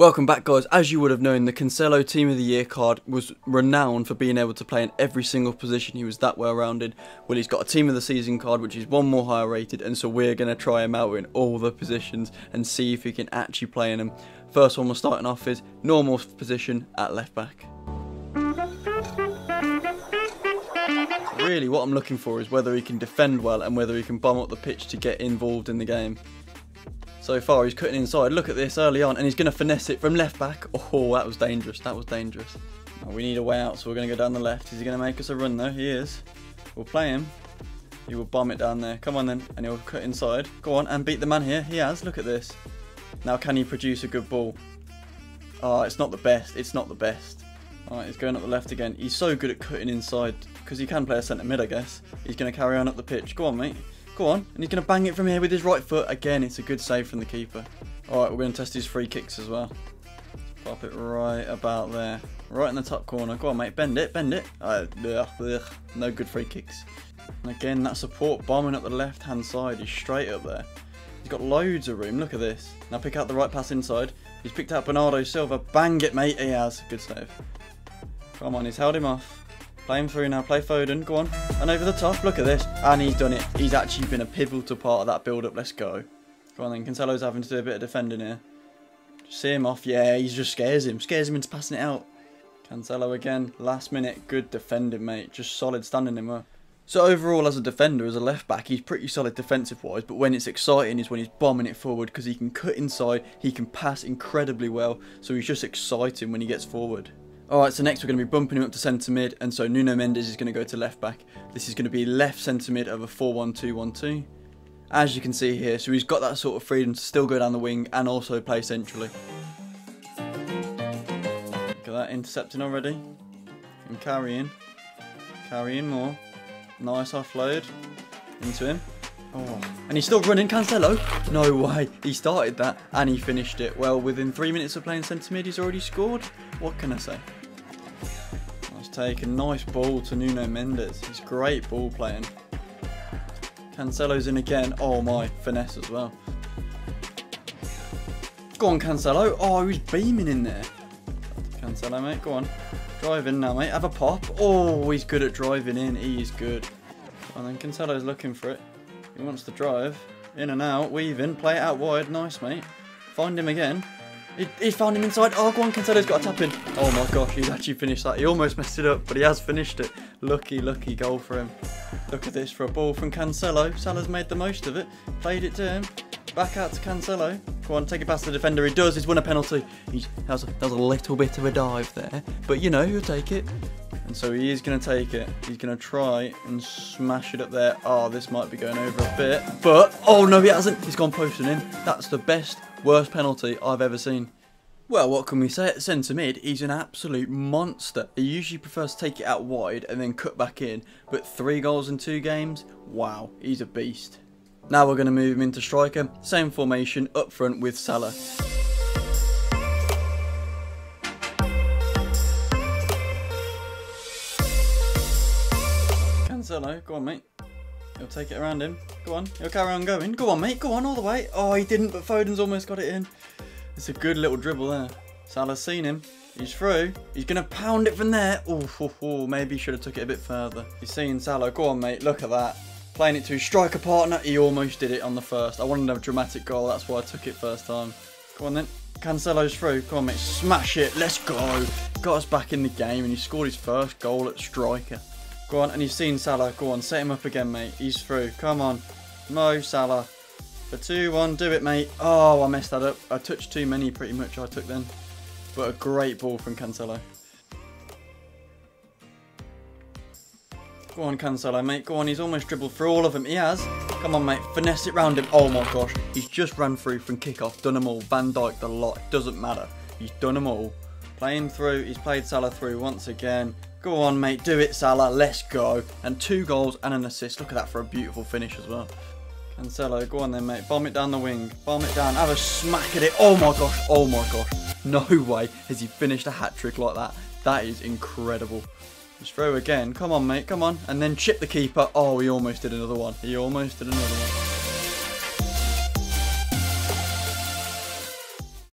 Welcome back guys, as you would have known the Cancelo Team of the Year card was renowned for being able to play in every single position, he was that well rounded. Well he's got a Team of the Season card which is one more higher rated and so we're going to try him out in all the positions and see if he can actually play in them. First one we're starting off is normal position at left back. Really what I'm looking for is whether he can defend well and whether he can bomb up the pitch to get involved in the game. So far, he's cutting inside. Look at this early on, and he's going to finesse it from left back. Oh, that was dangerous. That was dangerous. We need a way out, so we're going to go down the left. Is he going to make us a run, though? He is. We'll play him. He will bomb it down there. Come on, then. And he'll cut inside. Go on, and beat the man here. He has. Look at this. Now, can he produce a good ball? Oh, it's not the best. It's not the best. Alright, he's going up the left again. He's so good at cutting inside, because he can play a centre mid, I guess. He's going to carry on up the pitch. Go on, mate. Go on. And he's going to bang it from here with his right foot. Again, it's a good save from the keeper. Alright, we're going to test his free kicks as well. Pop it right about there. Right in the top corner. Go on, mate. Bend it. Bend it. Uh, ugh, ugh. No good free kicks. And again, that support bombing up the left-hand side. He's straight up there. He's got loads of room. Look at this. Now pick out the right pass inside. He's picked out Bernardo Silva. Bang it, mate. He has. Good save. Come on, he's held him off. Play him through now. Play Foden. Go on. And over the top. Look at this. And he's done it. He's actually been a pivotal part of that build-up. Let's go. Go on then. Cancelo's having to do a bit of defending here. Just see him off. Yeah, he just scares him. Scares him into passing it out. Cancelo again. Last minute. Good defending, mate. Just solid standing him up. So overall, as a defender, as a left back, he's pretty solid defensive-wise. But when it's exciting is when he's bombing it forward because he can cut inside, he can pass incredibly well. So he's just exciting when he gets forward. Alright, so next we're going to be bumping him up to centre mid, and so Nuno Mendes is going to go to left back. This is going to be left centre mid of a 4-1-2-1-2. As you can see here, so he's got that sort of freedom to still go down the wing and also play centrally. Look at that, intercepting already. And carrying. Carrying more. Nice offload. Into him. Oh, and he's still running Cancelo. No way. He started that and he finished it. Well, within three minutes of playing centre mid, he's already scored. What can I say? Take. A nice ball to Nuno Mendes. He's great ball playing. Cancelo's in again. Oh my, finesse as well. Go on, Cancelo. Oh, he's beaming in there. Cancelo, mate. Go on. Drive in now, mate. Have a pop. Oh, he's good at driving in. He is good. And then Cancelo's looking for it. He wants to drive. In and out. Weaving. Play it out wide. Nice, mate. Find him again. He, he found him inside. Oh, go on, Cancelo's got a tap in. Oh my gosh, he's actually finished that. He almost messed it up, but he has finished it. Lucky, lucky goal for him. Look at this for a ball from Cancelo. Salah's made the most of it. Played it to him. Back out to Cancelo. Go on, take it past the defender. He does. He's won a penalty. He has a, a little bit of a dive there. But you know, he'll take it. And so he is going to take it. He's going to try and smash it up there. Oh, this might be going over a bit. But, oh no, he hasn't. He's gone posting in. That's the best Worst penalty I've ever seen. Well, what can we say at centre mid? He's an absolute monster. He usually prefers to take it out wide and then cut back in, but three goals in two games? Wow, he's a beast. Now we're going to move him into striker. Same formation, up front with Salah. Cancelo, go on mate. He'll take it around him. Go on. He'll carry on going. Go on, mate. Go on all the way. Oh, he didn't, but Foden's almost got it in. It's a good little dribble there. Salah's seen him. He's through. He's going to pound it from there. Oh, maybe he should have took it a bit further. He's seeing Salah. Go on, mate. Look at that. Playing it to his striker partner. He almost did it on the first. I wanted a dramatic goal. That's why I took it first time. Go on then. Cancelo's through. Come on, mate. Smash it. Let's go. Got us back in the game and he scored his first goal at striker. Go on, and you've seen Salah. Go on, set him up again, mate. He's through. Come on. Mo Salah. For 2-1, do it, mate. Oh, I messed that up. I touched too many, pretty much, I took then. But a great ball from Cancelo. Go on, Cancelo, mate. Go on, he's almost dribbled through all of them. He has. Come on, mate. Finesse it round him. Oh, my gosh. He's just run through from kickoff. Done them all. Van Dijk, the lot. Doesn't matter. He's done them all. Playing through. He's played Salah through once again. Go on, mate. Do it, Salah. Let's go. And two goals and an assist. Look at that for a beautiful finish as well. Cancelo, go on then, mate. Bomb it down the wing. Bomb it down. Have a smack at it. Oh, my gosh. Oh, my gosh. No way has he finished a hat-trick like that. That is incredible. Just throw again. Come on, mate. Come on. And then chip the keeper. Oh, he almost did another one. He almost did another one.